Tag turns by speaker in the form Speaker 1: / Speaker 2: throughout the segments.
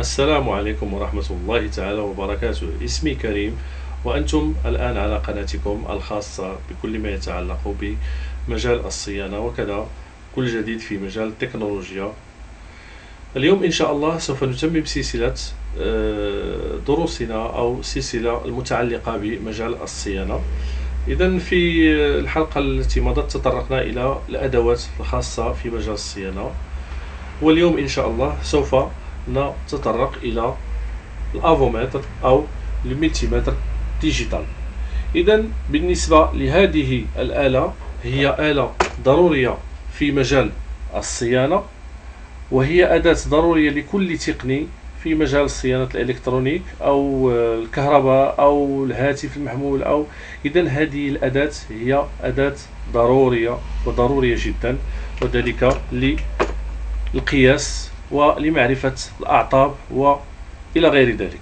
Speaker 1: السلام عليكم ورحمة الله تعالى وبركاته. اسمي كريم وأنتم الآن على قناتكم الخاصة بكل ما يتعلق بمجال الصيانة وكذا كل جديد في مجال التكنولوجيا. اليوم إن شاء الله سوف نتمم سلسلة آه، دروسنا أو سلسلة المتعلقة بمجال الصيانة. إذا في الحلقة التي مضت تطرقنا إلى الأدوات الخاصة في مجال الصيانة. واليوم إن شاء الله سوف نتطرق إلى الأفومتر أو ال multimètre digital. إذا بالنسبة لهذه الآلة هي آلة ضرورية في مجال الصيانة وهي أداة ضرورية لكل تقني في مجال صيانة الإلكترونيك أو الكهرباء أو الهاتف المحمول أو. إذا هذه الأداة هي أداة ضرورية وضرورية جدا وذلك للقياس ولمعرفة الأعطاب وإلى غير ذلك.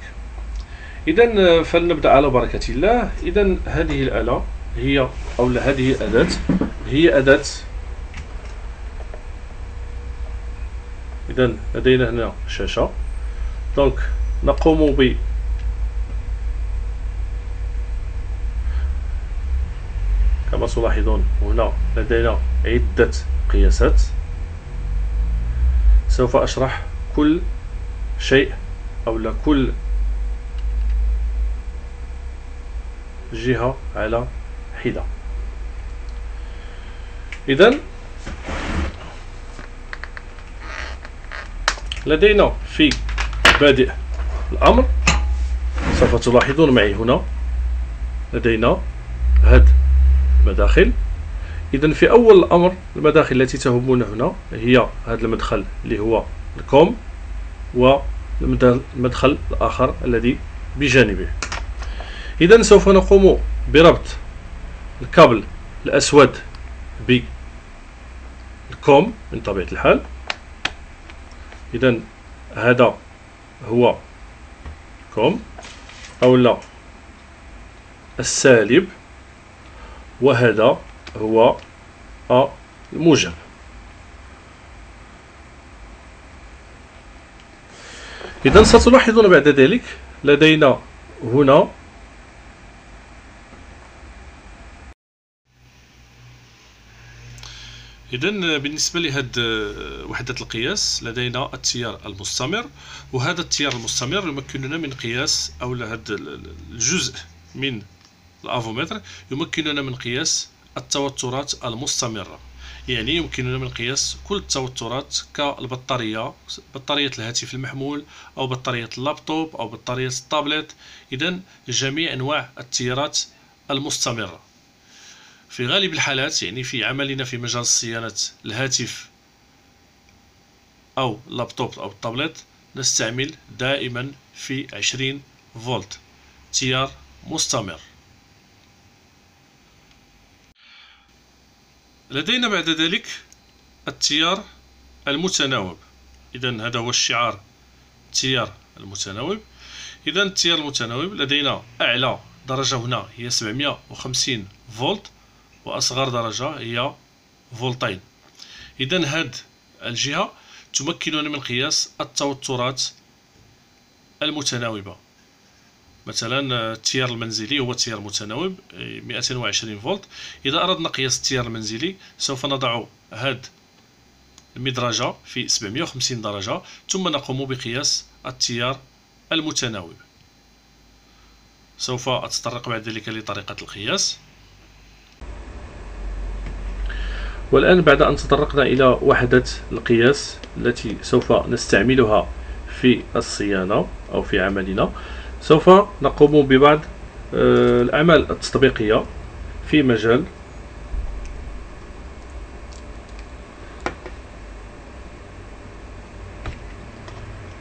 Speaker 1: إذا فلنبدأ على بركة الله. إذا هذه الآلة هي أو هذه الأداة هي أداة إذا لدينا هنا شاشة. دونك نقوم ب كما تلاحظون هنا لدينا عدة قياسات. سوف أشرح كل شيء أو كل جهة على حدة. إذا لدينا في بادئ الأمر. سوف تلاحظون معي هنا لدينا هاد المداخل إذا في أول الأمر المداخل التي تهمنا هنا هي هذا المدخل اللي هو الكوم والمدخل الآخر الذي بجانبه. إذا سوف نقوم بربط الكابل الأسود بالكوم من طبيعة الحال. إذا هذا هو كوم أو لا؟ السالب. وهذا هو الموجب إذا ستلاحظون بعد ذلك لدينا هنا إذا بالنسبة لهاد وحدة القياس لدينا التيار المستمر وهذا التيار المستمر يمكننا من قياس أو هذا الجزء من الافومتر يمكننا من قياس التوترات المستمرة. يعني يمكننا من قياس كل التوترات كالبطارية بطارية الهاتف المحمول أو بطارية اللابتوب أو بطارية التابلت. إذا جميع أنواع التيارات المستمرة. في غالب الحالات يعني في عملنا في مجال صيانة الهاتف أو اللابتوب أو التابلت نستعمل دائما في 20 فولت تيار مستمر. لدينا بعد ذلك التيار المتناوب. إذا هذا هو الشعار التيار المتناوب. إذا التيار المتناوب لدينا أعلى درجة هنا هي 750 فولت وأصغر درجة هي فولتين. إذا هاد الجهة تمكننا من قياس التوترات المتناوبة. مثلا التيار المنزلي هو التيار المتناوب 220 فولت. إذا أردنا قياس التيار المنزلي سوف نضع هاد المدرجة في 750 درجة ثم نقوم بقياس التيار المتناوب. سوف أتطرق بعد ذلك لطريقة القياس. والآن بعد أن تطرقنا إلى وحدة القياس التي سوف نستعملها في الصيانة أو في عملنا. سوف نقوم ببعض آه، الأعمال التطبيقية في مجال.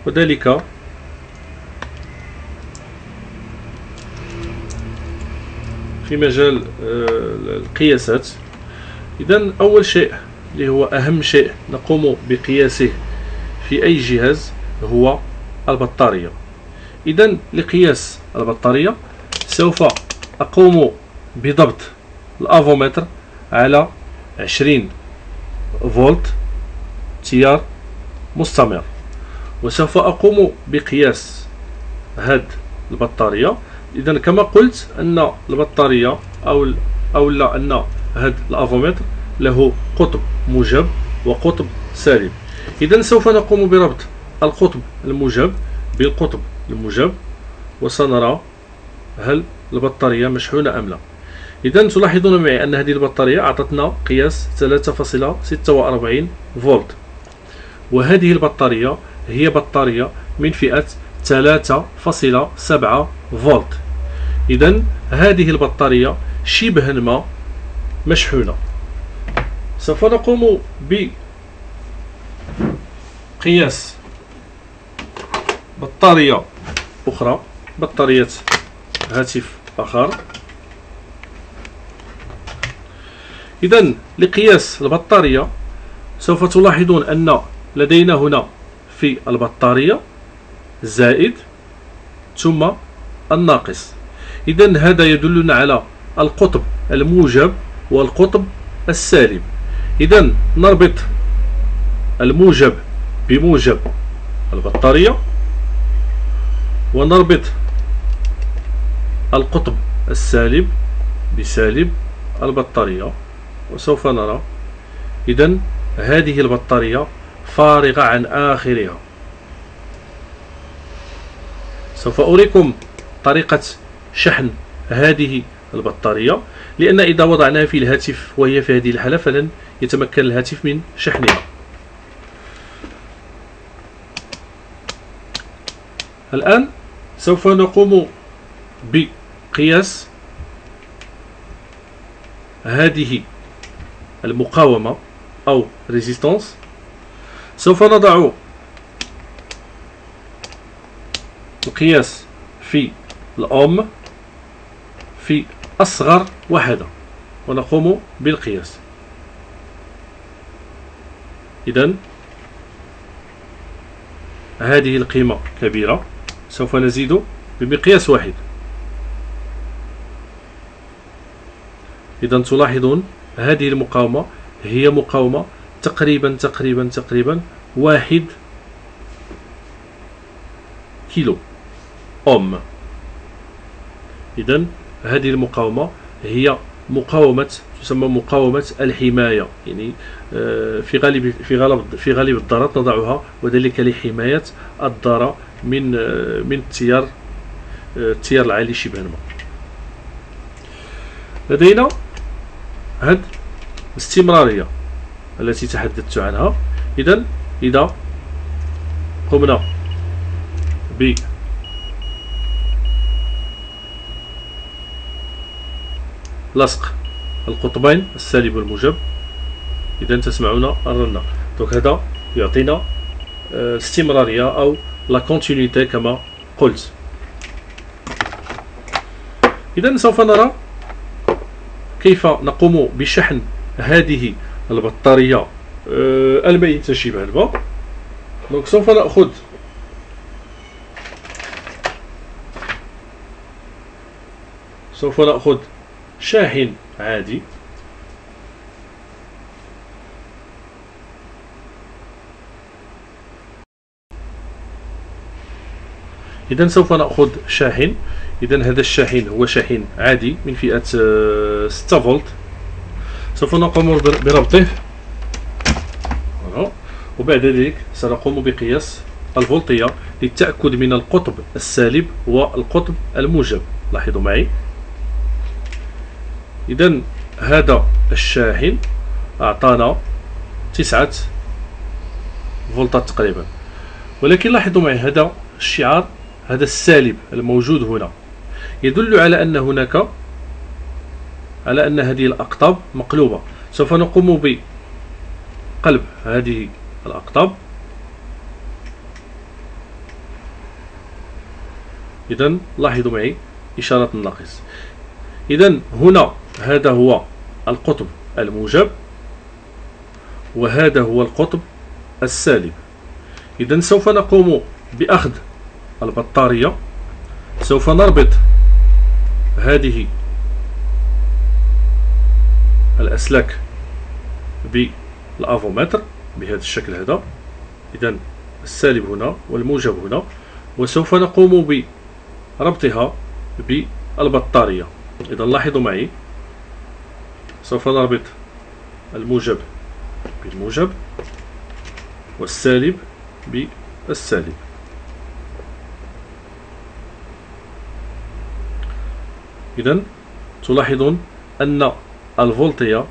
Speaker 1: وذلك في مجال آه، القياسات. إذا أول شيء اللي هو أهم شيء نقوم بقياسه في أي جهاز هو البطارية. إذا لقياس البطارية سوف أقوم بضبط الأفومتر على عشرين فولت تيار مستمر. وسوف أقوم بقياس هاد البطارية. إذا كما قلت أن البطارية أو أو لا أن هاد الأفومتر له قطب موجب وقطب سالب. إذا سوف نقوم بربط القطب الموجب بالقطب الموجب وسنرى هل البطارية مشحونة أم لا. إذا تلاحظون معي أن هذه البطارية أعطتنا قياس 3.46 فولت. وهذه البطارية هي بطارية من فئة 3.7 فولت. إذا هذه البطارية شبه ما مشحونة. سوف نقوم بقياس بطارية أخرى بطارية هاتف آخر. إذا لقياس البطارية سوف تلاحظون أن لدينا هنا في البطارية زائد ثم الناقص. إذا هذا يدلنا على القطب الموجب والقطب السالب. إذا نربط الموجب بموجب البطارية. ونربط القطب السالب بسالب البطارية وسوف نرى. إذا هذه البطارية فارغة عن آخرها. سوف أريكم طريقة شحن هذه البطارية لأن إذا وضعناها في الهاتف وهي في هذه الحالة فلن يتمكن الهاتف من شحنها. الآن سوف نقوم بقياس هذه المقاومة أو ريزيستانس سوف نضع القياس في الأوم في أصغر وحدة ونقوم بالقياس. إذا هذه القيمة كبيرة. سوف نزيد بمقياس واحد. إذا تلاحظون هذه المقاومة هي مقاومة تقريبا تقريبا تقريبا واحد كيلو أوم. إذا هذه المقاومة هي مقاومة تسمى مقاومة الحماية. يعني آه، في غالب في غالب في غالب الضارات نضعها وذلك لحماية الضارة من آه، من التيار آه، التيار العالي شبه ما لدينا هاد الاستمرارية التي تحدثت عنها. إذا إذا قمنا ب لصق القطبين السالب والموجب. إذا تسمعون الرنه donc هذا يعطينا آه، استمرارية أو la continuité كما قلت. إذا سوف نرى كيف نقوم بشحن هذه البطارية آه، الميتة شبه الماء دونك سوف نأخذ سوف نأخذ شاحن عادي. إذا سوف نأخذ شاحن إذا هذا الشاحن هو شاحن عادي من فئة 6 آه، فولت. سوف نقوم بربطه. وبعد ذلك سنقوم بقياس الفولتية للتأكد من القطب السالب والقطب الموجب. لاحظوا معي؟ إذا هذا الشاحن أعطانا تسعة فولتات تقريبا. ولكن لاحظوا معي هذا الشعار هذا السالب الموجود هنا. يدل على أن هناك على أن هذه الأقطاب مقلوبة. سوف نقوم بقلب هذه الأقطاب. إذا لاحظوا معي إشارة الناقص إذا هنا هذا هو القطب الموجب وهذا هو القطب السالب. إذا سوف نقوم بأخذ البطارية سوف نربط هذه الأسلاك بالأفومتر بهذا الشكل هذا. إذا السالب هنا والموجب هنا وسوف نقوم بربطها بالبطارية. إذا لاحظوا معي سوف نربط الموجب بالموجب والسالب بالسالب. إذا تلاحظون أن الفولتية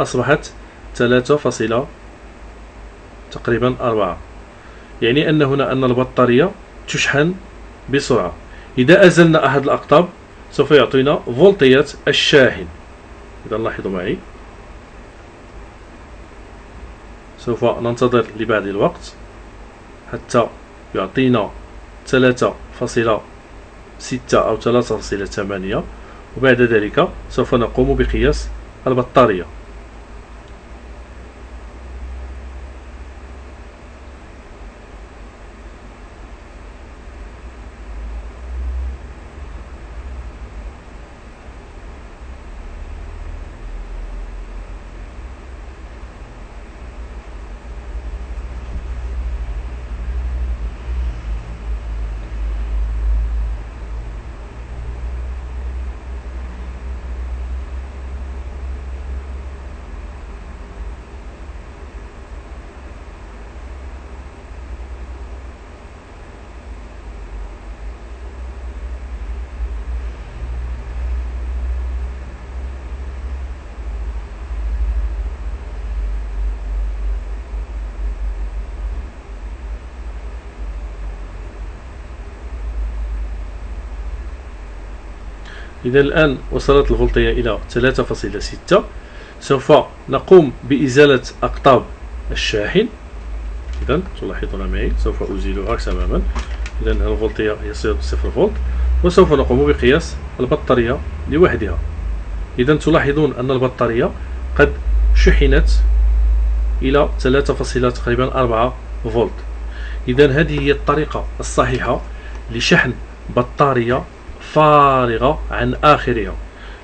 Speaker 1: أصبحت ثلاثة فاصلة تقريبا أربعة. يعني أن هنا أن البطارية تشحن بسرعة. إذا أزلنا أحد الأقطاب سوف يعطينا فولتية الشاحن. إذا لاحظوا معي. سوف ننتظر لبعض الوقت حتى يعطينا ثلاثة فاصلة ستة أو ثلاثة فاصلة ثمانية وبعد ذلك سوف نقوم بقياس البطارية. إذا الآن وصلت الفولتية إلى 3.6 سوف نقوم بإزالة أقطاب الشاحن. إذا تلاحظون معي سوف أزيلها تماما. إذا الفولتية يصير 0 فولت وسوف نقوم بقياس البطارية لوحدها. إذا تلاحظون أن البطارية قد شحنت إلى 3 تقريبا 4 فولت. إذا هذه هي الطريقة الصحيحة لشحن بطارية فارغة عن آخرها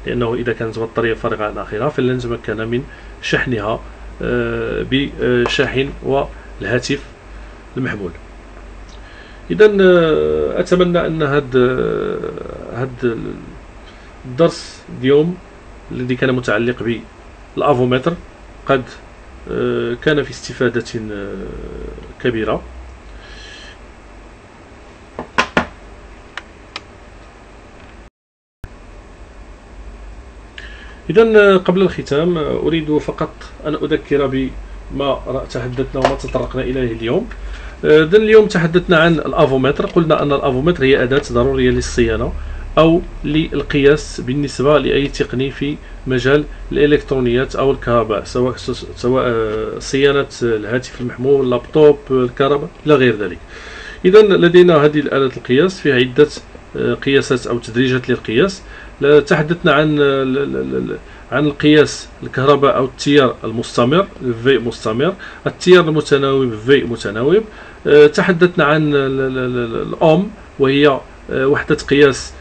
Speaker 1: لأنه إذا كانت بطارية فارغة عن آخرها فلن نتمكن من شحنها آه، بشاحن والهاتف المحمول. إذا آه، أتمنى أن هذا هذا الدرس اليوم الذي كان متعلق بالافومتر قد آه، كان في استفادة كبيرة. آه، قبل الختام آه، أريد فقط أن أذكر بما تحدثنا وما تطرقنا إليه اليوم. آه، إذا اليوم تحدثنا عن الأفومتر. قلنا أن الأفومتر هي أداة ضرورية للصيانة أو للقياس بالنسبة لأي تقني في مجال الإلكترونيات أو الكهرباء سواء سواء صيانة الهاتف المحمول اللابتوب الكهرباء إلى غير ذلك. إذا لدينا هذه الآلة القياس فيها عدة قياسات أو تدريجات للقياس. تحدثنا عن عن القياس الكهرباء أو التيار المستمر في مستمر. التيار المتناوب في متناوب. أه، تحدثنا عن الأوم وهي أه، وحدة قياس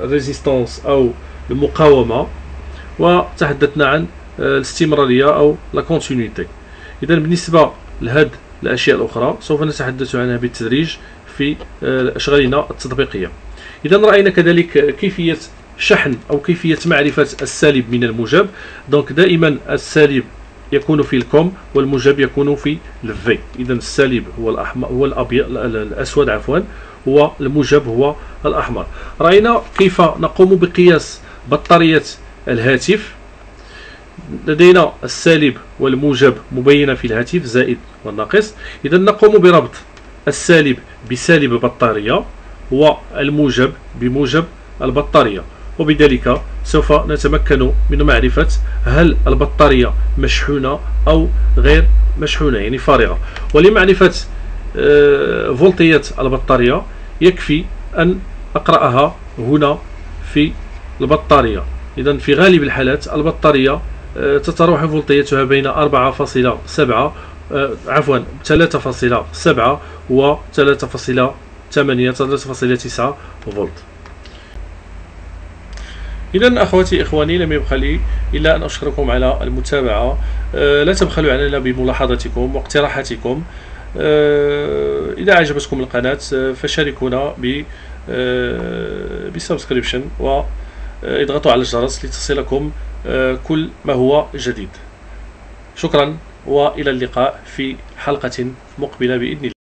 Speaker 1: résistance أه، أو المقاومة. وتحدثنا عن الاستمرارية أو la continuité. إذا بالنسبة لهذه الأشياء الأخرى سوف نتحدث عنها بالتدريج في أشغالنا التطبيقية. إذا رأينا كذلك كيفية شحن أو كيفية معرفة السالب من الموجب. donc دائما السالب يكون في ال COM والموجب يكون في ال V إذا السالب هو الأحمر هو الأبيض الأسود عفوا هو الموجب هو الأحمر. رأينا كيف نقوم بقياس بطارية الهاتف. لدينا السالب والموجب مبينة في الهاتف زائد والناقص. إذا نقوم بربط السالب بسالب بطارية. والموجب بموجب البطارية وبذلك سوف نتمكن من معرفة هل البطارية مشحونة أو غير مشحونة يعني فارغة. ولمعرفة آه، فولتية البطارية يكفي أن أقرأها هنا في البطارية. إذا في غالب الحالات البطارية آه، تتراوح فولتيتها بين 4.7 آه، عفوا 3.7 و 3.8 8 3.9 فولت. إذا أخواتي إخواني لم يبقى لي إلا أن أشكركم على المتابعة. آه، لا تبخلوا علينا بملاحظتكم واقتراحاتكم. إذا أعجبتكم القناة فشاركونا ب بسبسكريبشن وإضغطوا على الجرس لتصلكم كل ما هو جديد. شكرا وإلى اللقاء في حلقة مقبلة بإذن الله.